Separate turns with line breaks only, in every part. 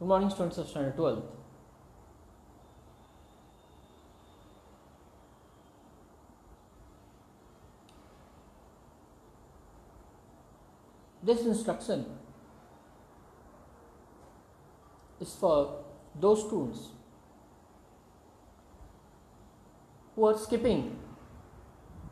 Good morning, students of standard 12th. This instruction is for those students who are skipping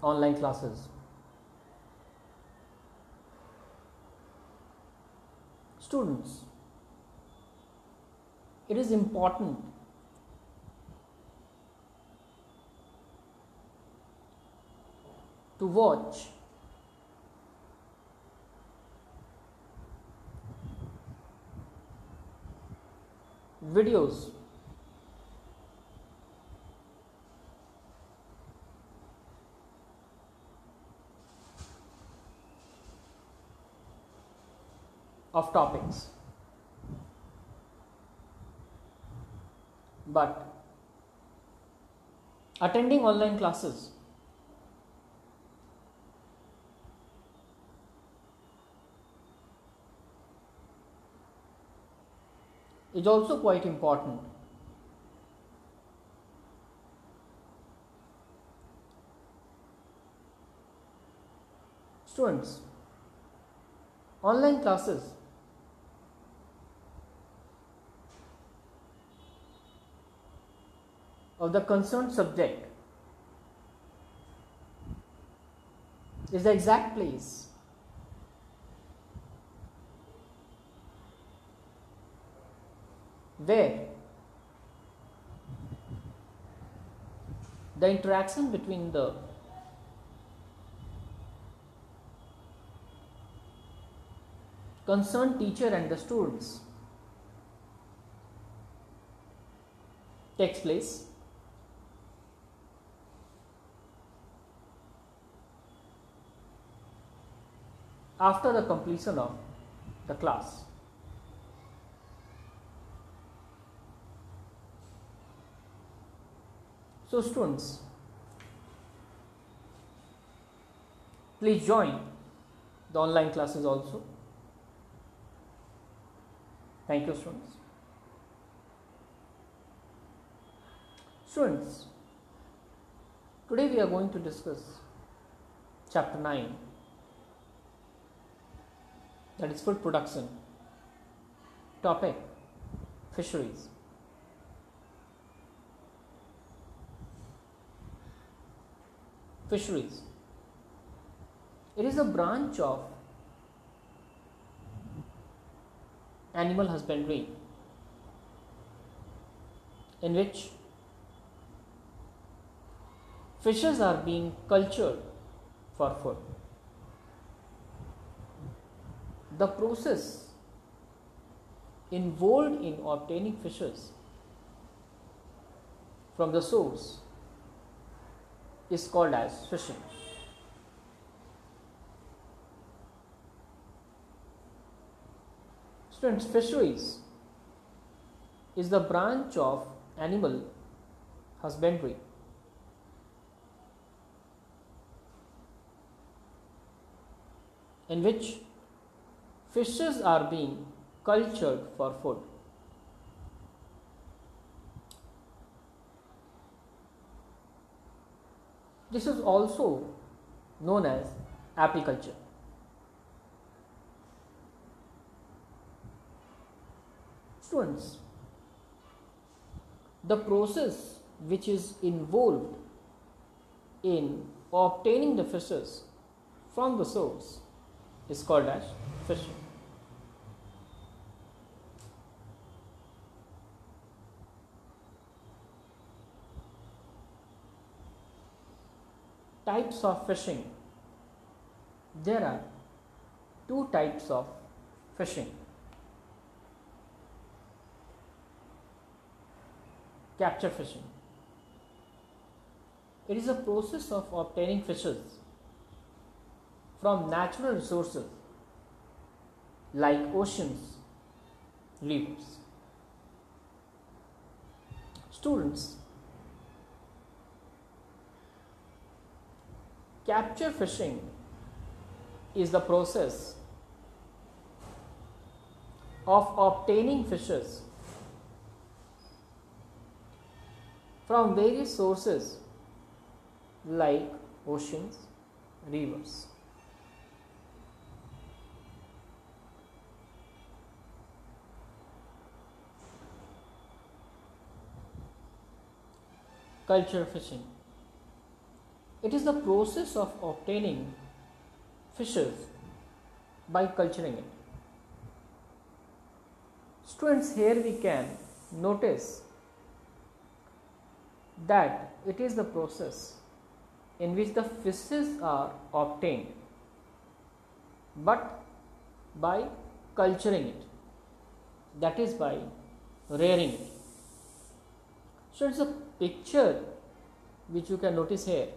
online classes. Students, it is important. To watch. Videos. Of topics. But attending online classes is also quite important. Students, online classes of the concerned subject is the exact place where the interaction between the concerned teacher and the students takes place after the completion of the class. So, students, please join the online classes also. Thank you, students. Students, today we are going to discuss chapter 9 that is food production. Topic fisheries. Fisheries. It is a branch of animal husbandry in which fishes are being cultured for food. The process involved in obtaining fishes from the source is called as fishing. Students, fisheries is the branch of animal husbandry in which fishes are being cultured for food. This is also known as pisciculture. Students, the process which is involved in obtaining the fishes from the source is called as fishing. Types of fishing. There are two types of fishing. Capture fishing. It is a process of obtaining fishes from natural resources like oceans, rivers. Students, Capture fishing is the process of obtaining fishes from various sources like oceans, rivers. Culture fishing it is the process of obtaining fishes by culturing it. Students, here we can notice that it is the process in which the fishes are obtained but by culturing it. That is by rearing it. So it's a picture which you can notice here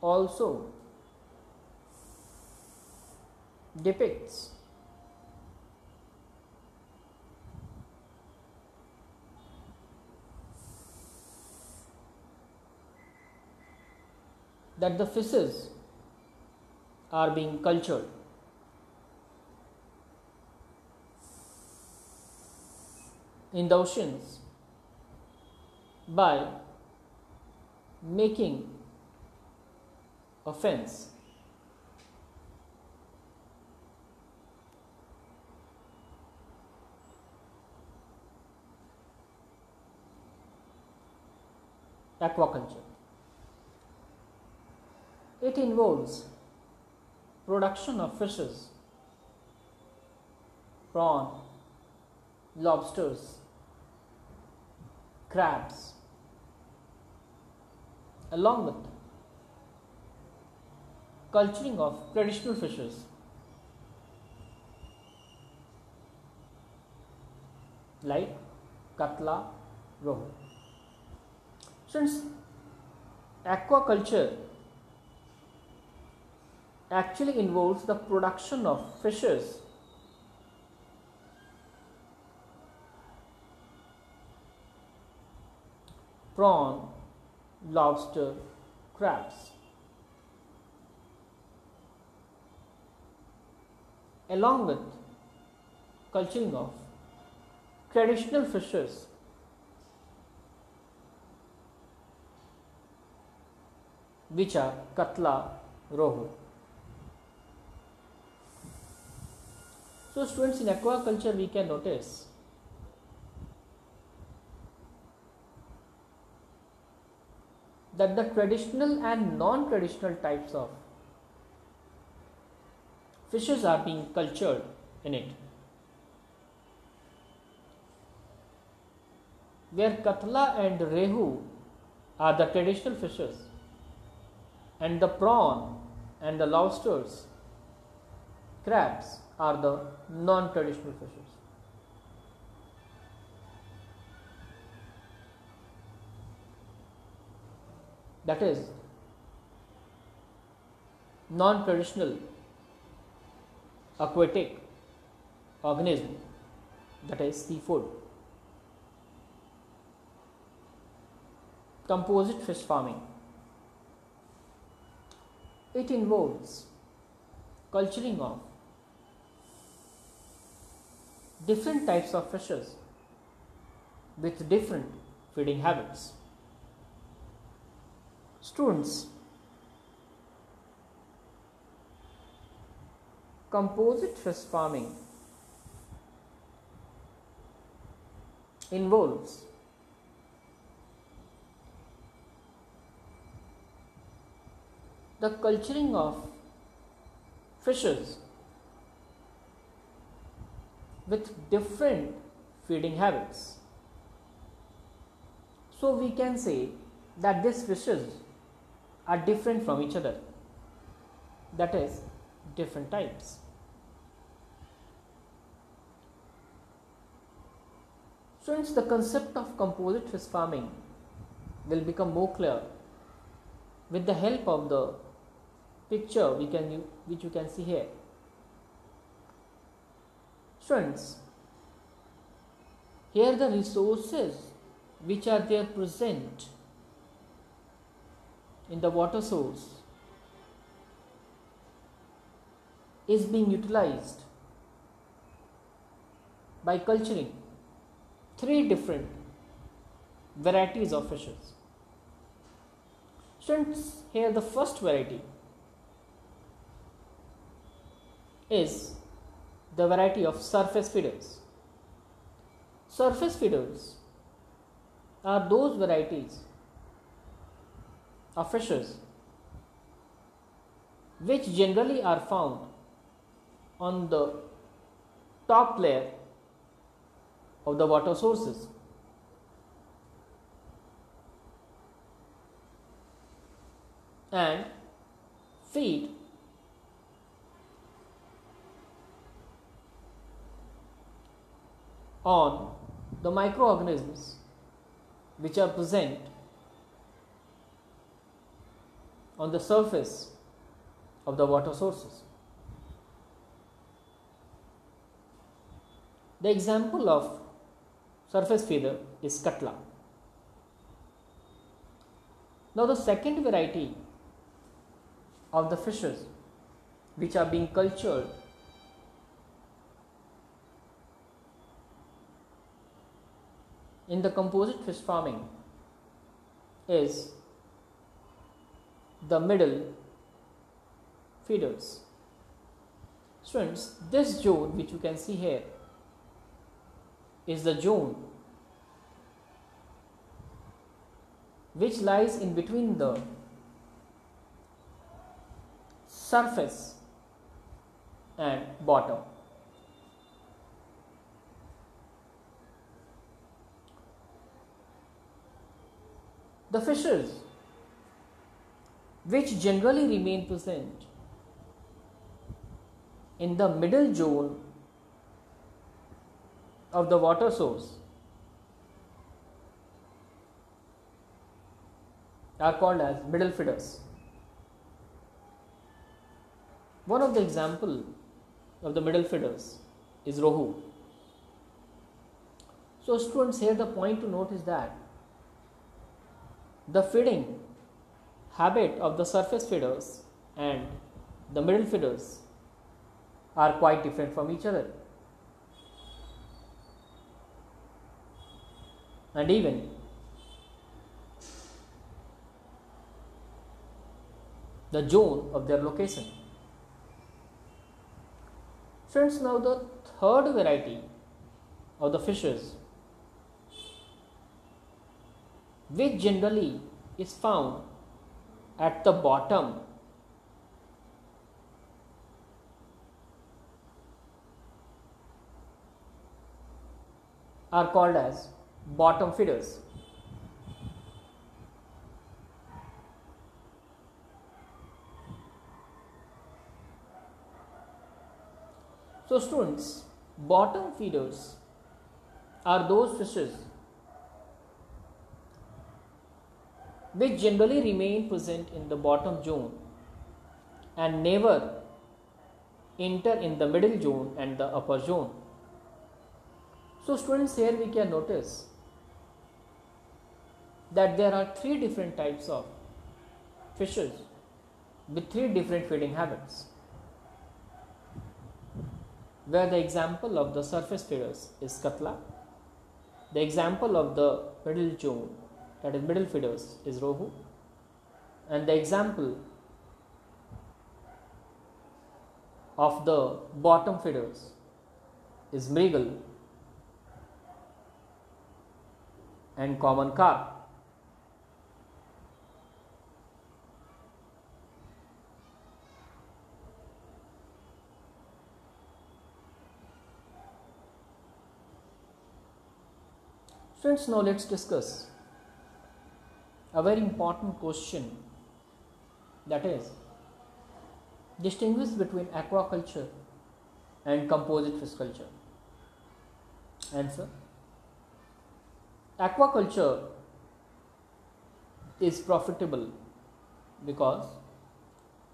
also depicts that the fishes are being cultured. in the oceans by making a fence aquaculture. It involves production of fishes, prawn, lobsters, crabs, along with culturing of traditional fishes like katla, rohu. Since aquaculture actually involves the production of fishes prawn, lobster, crabs. Along with culturing of traditional fishes which are katla, rohu. So students in aquaculture we can notice that the traditional and non-traditional types of fishes are being cultured in it. Where katla and rohu are the traditional fishes and the prawn and the lobsters, crabs are the non-traditional fishes. That is non-traditional aquatic organism that is seafood. Composite fish farming. It involves culturing of different types of fishes with different feeding habits. Students, composite fish farming involves the culturing of fishes with different feeding habits. So we can say that these fishes are different from each other, that is, different types. Since the concept of composite fish farming will become more clear. With the help of the picture we can which you can see here. Friends, here the resources which are there present in the water source is being utilized by culturing three different varieties of fishes. Students, here the first variety is the variety of surface feeders. Surface feeders are those varieties of fishes which generally are found on the top layer of the water sources. and feed on the microorganisms which are present on the surface of the water sources. The example of surface feeder is Katla. Now, the second variety of the fishes which are being cultured in the composite fish farming is the middle feeders. Students, this zone which you can see here is the zone which lies in between the surface and bottom. The fishes which generally remain present in the middle zone of the water source are called as middle feeders. One of the example of the middle feeders is Rohu. So students here the point to note is that the feeding habit of the surface feeders and the middle feeders are quite different from each other. And even the zone of their location. Friends, now the third variety of the fishes which generally is found at the bottom are called as bottom feeders. So, students, bottom feeders are those fishes which generally remain present in the bottom zone and never enter in the middle zone and the upper zone. So, students, here we can notice that there are three different types of fishes with three different feeding habits where the example of the surface feeders is Katla, the example of the middle zone that is middle feeders is Rohu and the example of the bottom feeders is Mrigal and common carp. Friends, now let's discuss a very important question that is distinguish between aquaculture and composite fish culture. Answer Aquaculture is profitable because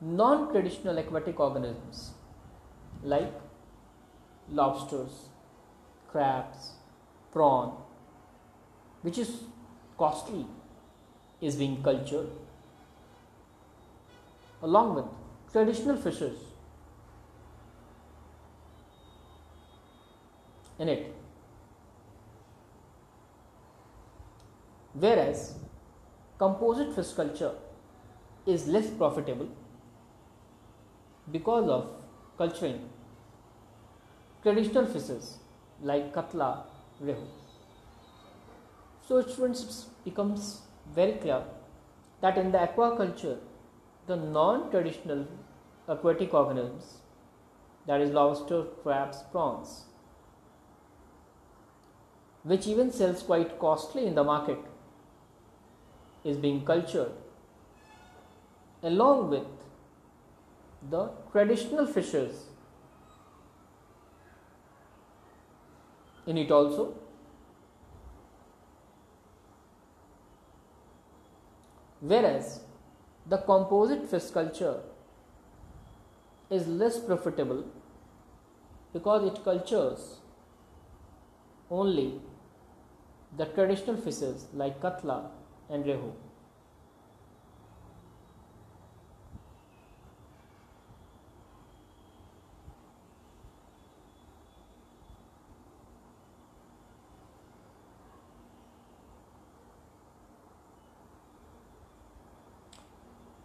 non traditional aquatic organisms like lobsters, crabs, prawn, which is costly is being cultured along with traditional fishes in it whereas composite fish culture is less profitable because of culturing traditional fishes like katla, rohu. So it becomes very clear that in the aquaculture, the non-traditional aquatic organisms, that is lobster, crabs, prawns, which even sells quite costly in the market, is being cultured along with the traditional fishes in it also whereas the composite fish culture is less profitable because it cultures only the traditional fishes like katla and rohu.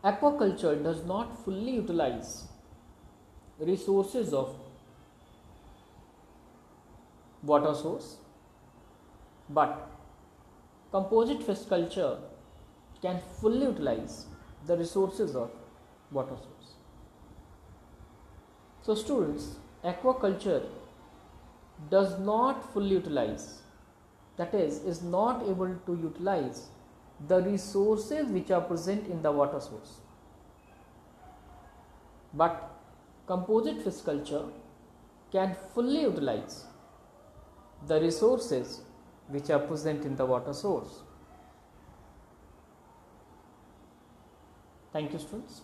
Aquaculture does not fully utilize resources of water source, but composite fish culture can fully utilize the resources of water source. So, students, aquaculture does not fully utilize, that is, is not able to utilize the resources which are present in the water source. But composite fish culture can fully utilize the resources which are present in the water source. Thank you students.